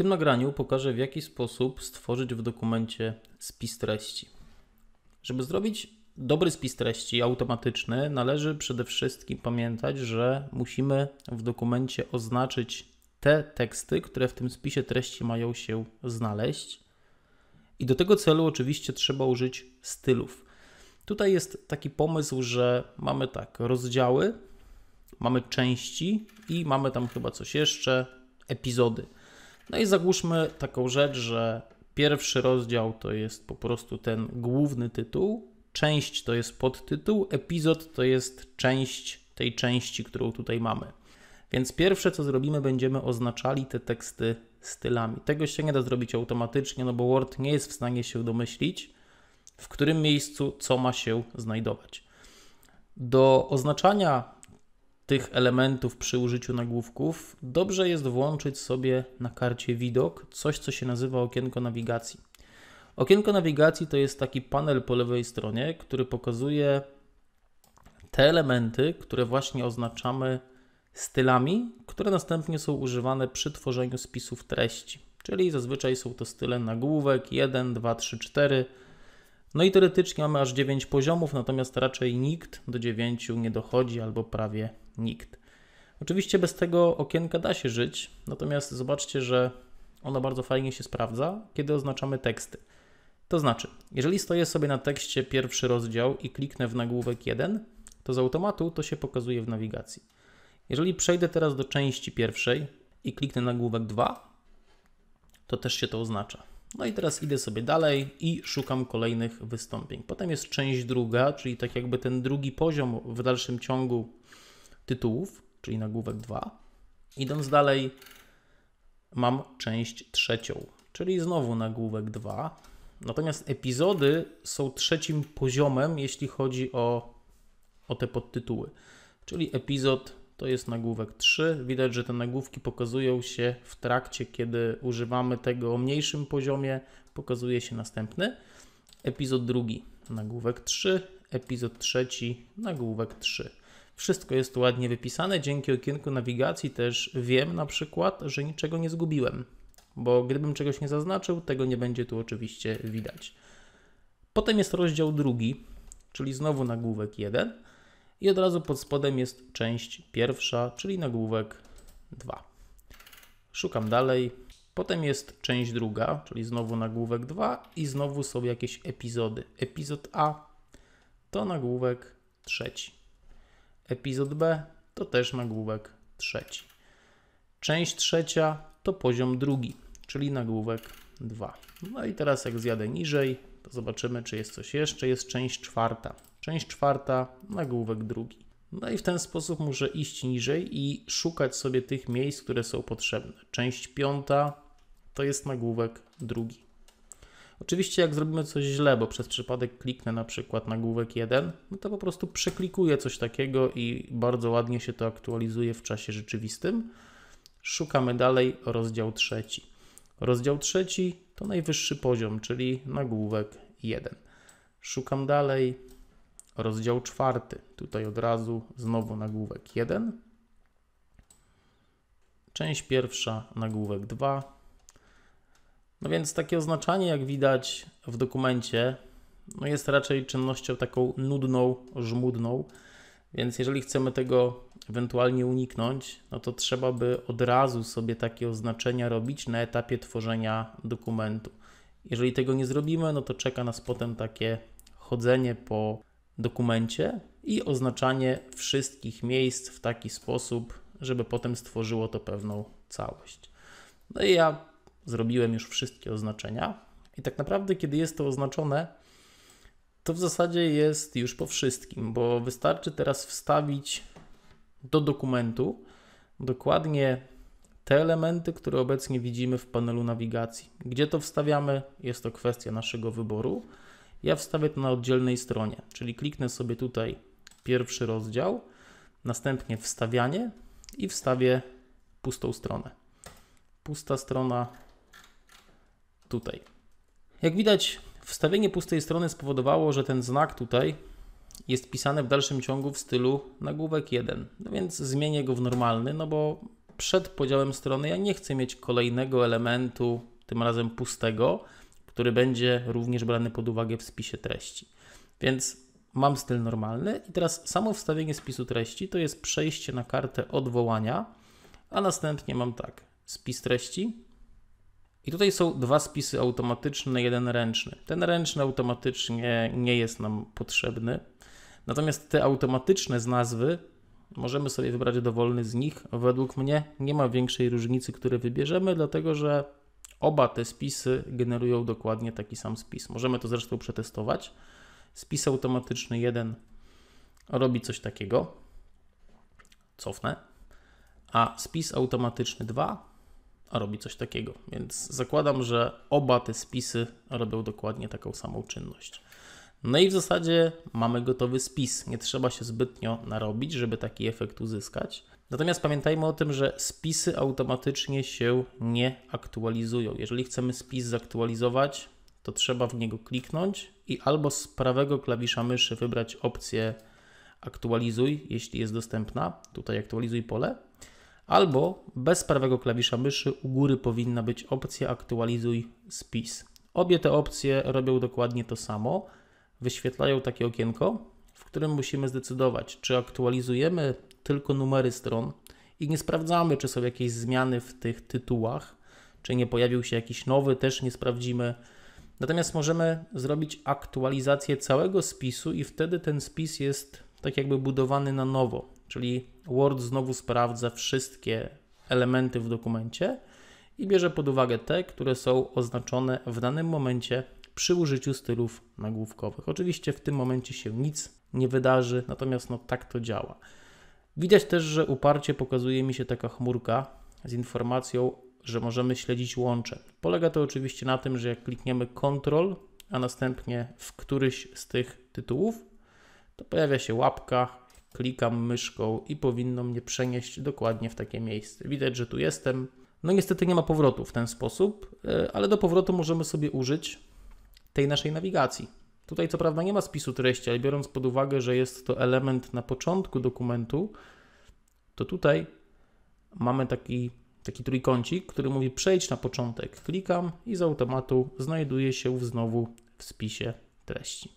tym nagraniu pokażę, w jaki sposób stworzyć w dokumencie spis treści. Żeby zrobić dobry spis treści automatyczny, należy przede wszystkim pamiętać, że musimy w dokumencie oznaczyć te teksty, które w tym spisie treści mają się znaleźć. I do tego celu oczywiście trzeba użyć stylów. Tutaj jest taki pomysł, że mamy tak, rozdziały, mamy części i mamy tam chyba coś jeszcze, epizody. No i zagłóżmy taką rzecz, że pierwszy rozdział to jest po prostu ten główny tytuł, część to jest podtytuł, epizod to jest część tej części, którą tutaj mamy. Więc pierwsze co zrobimy, będziemy oznaczali te teksty stylami. Tego się nie da zrobić automatycznie, no bo Word nie jest w stanie się domyślić, w którym miejscu co ma się znajdować. Do oznaczania tych elementów przy użyciu nagłówków dobrze jest włączyć sobie na karcie widok coś, co się nazywa okienko nawigacji. Okienko nawigacji to jest taki panel po lewej stronie, który pokazuje te elementy, które właśnie oznaczamy stylami, które następnie są używane przy tworzeniu spisów treści. Czyli zazwyczaj są to style nagłówek 1, 2, 3, 4. No i teoretycznie mamy aż 9 poziomów, natomiast raczej nikt do 9 nie dochodzi albo prawie nikt. Oczywiście bez tego okienka da się żyć, natomiast zobaczcie, że ono bardzo fajnie się sprawdza, kiedy oznaczamy teksty. To znaczy, jeżeli stoję sobie na tekście pierwszy rozdział i kliknę w nagłówek 1, to z automatu to się pokazuje w nawigacji. Jeżeli przejdę teraz do części pierwszej i kliknę nagłówek 2, to też się to oznacza. No i teraz idę sobie dalej i szukam kolejnych wystąpień. Potem jest część druga, czyli tak jakby ten drugi poziom w dalszym ciągu tytułów, czyli nagłówek 2. Idąc dalej, mam część trzecią, czyli znowu nagłówek 2. Natomiast epizody są trzecim poziomem, jeśli chodzi o, o te podtytuły. Czyli epizod to jest nagłówek 3. Widać, że te nagłówki pokazują się w trakcie, kiedy używamy tego o mniejszym poziomie, pokazuje się następny. Epizod drugi, nagłówek 3, epizod trzeci, nagłówek 3. Wszystko jest ładnie wypisane. Dzięki okienku nawigacji też wiem na przykład, że niczego nie zgubiłem, bo gdybym czegoś nie zaznaczył, tego nie będzie tu oczywiście widać. Potem jest rozdział drugi, czyli znowu nagłówek 1 i od razu pod spodem jest część pierwsza, czyli nagłówek 2. Szukam dalej. Potem jest część druga, czyli znowu nagłówek 2 i znowu są jakieś epizody. Epizod A to nagłówek trzeci. Epizod B to też nagłówek trzeci. Część trzecia to poziom drugi, czyli nagłówek 2. No i teraz jak zjadę niżej, to zobaczymy, czy jest coś jeszcze. Jest część czwarta. Część czwarta, nagłówek drugi. No i w ten sposób muszę iść niżej i szukać sobie tych miejsc, które są potrzebne. Część piąta to jest nagłówek drugi. Oczywiście jak zrobimy coś źle, bo przez przypadek kliknę na przykład nagłówek 1, no to po prostu przeklikuję coś takiego i bardzo ładnie się to aktualizuje w czasie rzeczywistym. Szukamy dalej rozdział trzeci. Rozdział trzeci to najwyższy poziom, czyli nagłówek 1. Szukam dalej. Rozdział czwarty. Tutaj od razu znowu nagłówek 1. Część pierwsza, nagłówek 2. No więc takie oznaczanie, jak widać w dokumencie, no jest raczej czynnością taką nudną, żmudną. Więc jeżeli chcemy tego ewentualnie uniknąć, no to trzeba by od razu sobie takie oznaczenia robić na etapie tworzenia dokumentu. Jeżeli tego nie zrobimy, no to czeka nas potem takie chodzenie po dokumencie i oznaczanie wszystkich miejsc w taki sposób, żeby potem stworzyło to pewną całość. No i ja zrobiłem już wszystkie oznaczenia i tak naprawdę, kiedy jest to oznaczone, to w zasadzie jest już po wszystkim, bo wystarczy teraz wstawić do dokumentu dokładnie te elementy, które obecnie widzimy w panelu nawigacji. Gdzie to wstawiamy, jest to kwestia naszego wyboru. Ja wstawię to na oddzielnej stronie, czyli kliknę sobie tutaj pierwszy rozdział, następnie wstawianie i wstawię pustą stronę. Pusta strona tutaj. Jak widać, wstawienie pustej strony spowodowało, że ten znak tutaj jest pisany w dalszym ciągu w stylu nagłówek 1. No więc zmienię go w normalny, no bo przed podziałem strony ja nie chcę mieć kolejnego elementu, tym razem pustego, który będzie również brany pod uwagę w spisie treści. Więc mam styl normalny i teraz samo wstawienie spisu treści to jest przejście na kartę odwołania, a następnie mam tak, spis treści. I tutaj są dwa spisy automatyczne, jeden ręczny. Ten ręczny automatycznie nie jest nam potrzebny. Natomiast te automatyczne z nazwy możemy sobie wybrać dowolny z nich. Według mnie nie ma większej różnicy, które wybierzemy, dlatego że oba te spisy generują dokładnie taki sam spis. Możemy to zresztą przetestować. Spis automatyczny 1 robi coś takiego. Cofnę. A spis automatyczny 2 robi coś takiego. Więc zakładam, że oba te spisy robią dokładnie taką samą czynność. No i w zasadzie mamy gotowy spis. Nie trzeba się zbytnio narobić, żeby taki efekt uzyskać. Natomiast pamiętajmy o tym, że spisy automatycznie się nie aktualizują. Jeżeli chcemy spis zaktualizować, to trzeba w niego kliknąć i albo z prawego klawisza myszy wybrać opcję aktualizuj, jeśli jest dostępna. Tutaj aktualizuj pole. Albo bez prawego klawisza myszy u góry powinna być opcja aktualizuj spis. Obie te opcje robią dokładnie to samo wyświetlają takie okienko, w którym musimy zdecydować, czy aktualizujemy tylko numery stron i nie sprawdzamy, czy są jakieś zmiany w tych tytułach, czy nie pojawił się jakiś nowy, też nie sprawdzimy. Natomiast możemy zrobić aktualizację całego spisu i wtedy ten spis jest tak jakby budowany na nowo, czyli Word znowu sprawdza wszystkie elementy w dokumencie i bierze pod uwagę te, które są oznaczone w danym momencie przy użyciu stylów nagłówkowych. Oczywiście w tym momencie się nic nie wydarzy, natomiast no tak to działa. Widać też, że uparcie pokazuje mi się taka chmurka z informacją, że możemy śledzić łącze. Polega to oczywiście na tym, że jak klikniemy Ctrl, a następnie w któryś z tych tytułów, to pojawia się łapka, klikam myszką i powinno mnie przenieść dokładnie w takie miejsce. Widać, że tu jestem. No niestety nie ma powrotu w ten sposób, e, ale do powrotu możemy sobie użyć tej naszej nawigacji. Tutaj co prawda nie ma spisu treści, ale biorąc pod uwagę, że jest to element na początku dokumentu, to tutaj mamy taki, taki trójkącik, który mówi przejdź na początek. Klikam i z automatu znajduje się znowu w spisie treści.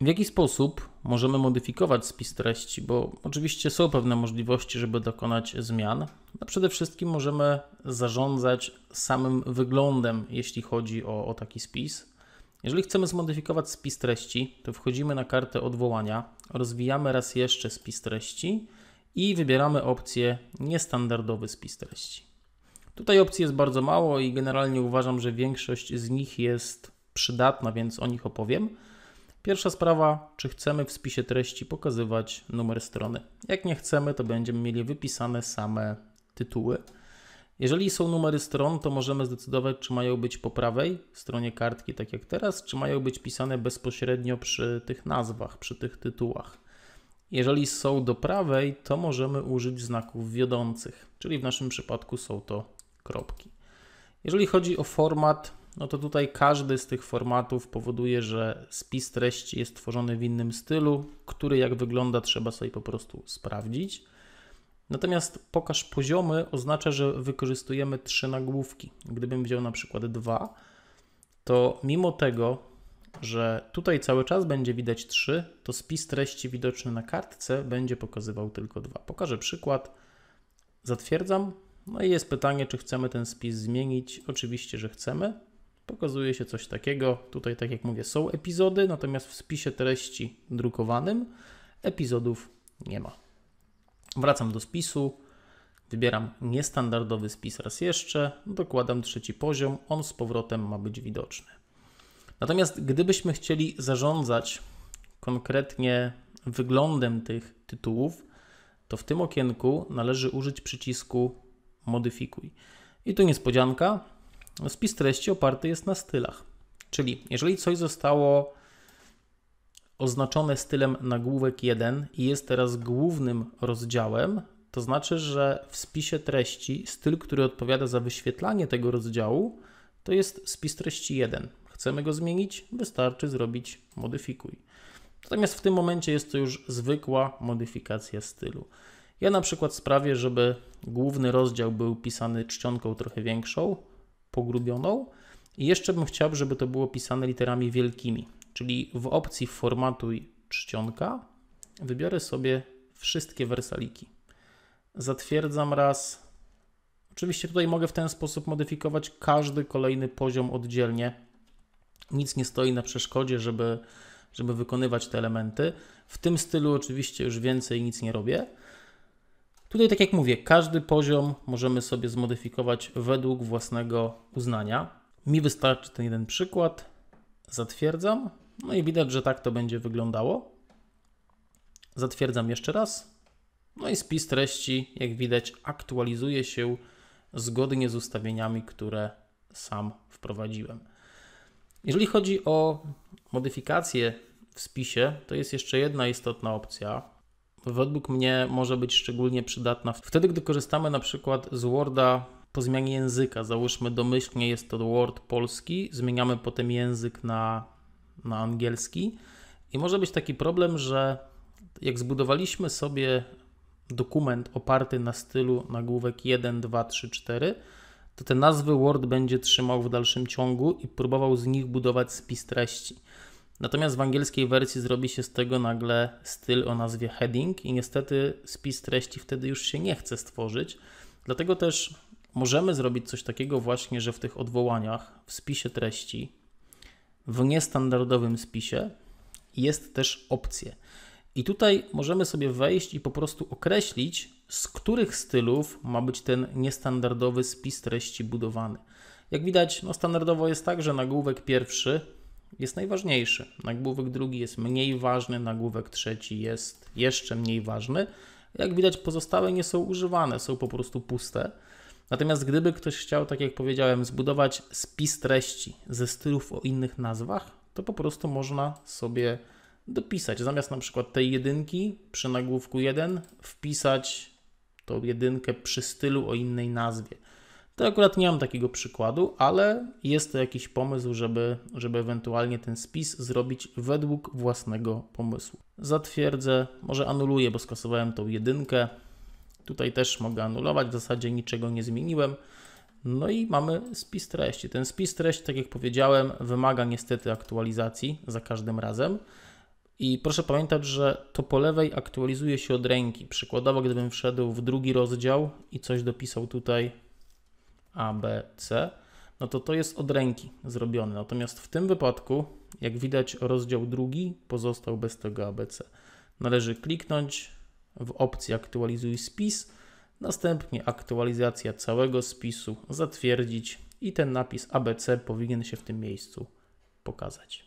W jaki sposób możemy modyfikować spis treści? Bo oczywiście są pewne możliwości, żeby dokonać zmian. No przede wszystkim możemy zarządzać samym wyglądem, jeśli chodzi o, o taki spis. Jeżeli chcemy zmodyfikować spis treści, to wchodzimy na kartę odwołania, rozwijamy raz jeszcze spis treści i wybieramy opcję niestandardowy spis treści. Tutaj opcji jest bardzo mało i generalnie uważam, że większość z nich jest przydatna, więc o nich opowiem. Pierwsza sprawa, czy chcemy w spisie treści pokazywać numer strony. Jak nie chcemy, to będziemy mieli wypisane same tytuły. Jeżeli są numery stron, to możemy zdecydować, czy mają być po prawej stronie kartki, tak jak teraz, czy mają być pisane bezpośrednio przy tych nazwach, przy tych tytułach. Jeżeli są do prawej, to możemy użyć znaków wiodących, czyli w naszym przypadku są to kropki. Jeżeli chodzi o format, no to tutaj każdy z tych formatów powoduje, że spis treści jest tworzony w innym stylu, który jak wygląda trzeba sobie po prostu sprawdzić. Natomiast pokaż poziomy oznacza, że wykorzystujemy trzy nagłówki. Gdybym wziął na przykład dwa, to mimo tego, że tutaj cały czas będzie widać 3, to spis treści widoczny na kartce będzie pokazywał tylko dwa. Pokażę przykład. Zatwierdzam. No i jest pytanie, czy chcemy ten spis zmienić. Oczywiście, że chcemy. Pokazuje się coś takiego. Tutaj, tak jak mówię, są epizody, natomiast w spisie treści drukowanym epizodów nie ma. Wracam do spisu, wybieram niestandardowy spis raz jeszcze, dokładam trzeci poziom, on z powrotem ma być widoczny. Natomiast gdybyśmy chcieli zarządzać konkretnie wyglądem tych tytułów, to w tym okienku należy użyć przycisku Modyfikuj. I tu niespodzianka, spis treści oparty jest na stylach. Czyli jeżeli coś zostało oznaczone stylem nagłówek 1 i jest teraz głównym rozdziałem, to znaczy, że w spisie treści styl, który odpowiada za wyświetlanie tego rozdziału, to jest spis treści 1. Chcemy go zmienić? Wystarczy zrobić modyfikuj. Natomiast w tym momencie jest to już zwykła modyfikacja stylu. Ja na przykład sprawię, żeby główny rozdział był pisany czcionką trochę większą, pogrubioną i jeszcze bym chciał, żeby to było pisane literami wielkimi, czyli w opcji formatuj czcionka wybiorę sobie wszystkie wersaliki. Zatwierdzam raz. Oczywiście tutaj mogę w ten sposób modyfikować każdy kolejny poziom oddzielnie. Nic nie stoi na przeszkodzie, żeby, żeby wykonywać te elementy. W tym stylu oczywiście już więcej nic nie robię. Tutaj, tak jak mówię, każdy poziom możemy sobie zmodyfikować według własnego uznania. Mi wystarczy ten jeden przykład. Zatwierdzam. No i widać, że tak to będzie wyglądało. Zatwierdzam jeszcze raz. No i spis treści, jak widać, aktualizuje się zgodnie z ustawieniami, które sam wprowadziłem. Jeżeli chodzi o modyfikacje w spisie, to jest jeszcze jedna istotna opcja. Według mnie może być szczególnie przydatna wtedy, gdy korzystamy na przykład z Worda po zmianie języka. Załóżmy domyślnie jest to Word polski, zmieniamy potem język na, na angielski i może być taki problem, że jak zbudowaliśmy sobie dokument oparty na stylu nagłówek 1, 2, 3, 4, to te nazwy Word będzie trzymał w dalszym ciągu i próbował z nich budować spis treści. Natomiast w angielskiej wersji zrobi się z tego nagle styl o nazwie heading i niestety spis treści wtedy już się nie chce stworzyć. Dlatego też możemy zrobić coś takiego właśnie, że w tych odwołaniach, w spisie treści, w niestandardowym spisie jest też opcje. I tutaj możemy sobie wejść i po prostu określić, z których stylów ma być ten niestandardowy spis treści budowany. Jak widać, no standardowo jest tak, że nagłówek pierwszy jest najważniejszy, nagłówek drugi jest mniej ważny, nagłówek trzeci jest jeszcze mniej ważny. Jak widać, pozostałe nie są używane, są po prostu puste. Natomiast gdyby ktoś chciał, tak jak powiedziałem, zbudować spis treści ze stylów o innych nazwach, to po prostu można sobie dopisać. Zamiast na przykład tej jedynki przy nagłówku 1 wpisać tą jedynkę przy stylu o innej nazwie. To akurat nie mam takiego przykładu, ale jest to jakiś pomysł, żeby, żeby ewentualnie ten spis zrobić według własnego pomysłu. Zatwierdzę, może anuluję, bo skasowałem tą jedynkę. Tutaj też mogę anulować, w zasadzie niczego nie zmieniłem. No i mamy spis treści. Ten spis treści, tak jak powiedziałem, wymaga niestety aktualizacji za każdym razem. I proszę pamiętać, że to po lewej aktualizuje się od ręki. Przykładowo, gdybym wszedł w drugi rozdział i coś dopisał tutaj A, B, C, no to to jest od ręki zrobione. Natomiast w tym wypadku, jak widać, rozdział drugi pozostał bez tego ABC. Należy kliknąć w opcję aktualizuj spis, następnie aktualizacja całego spisu, zatwierdzić i ten napis ABC powinien się w tym miejscu pokazać.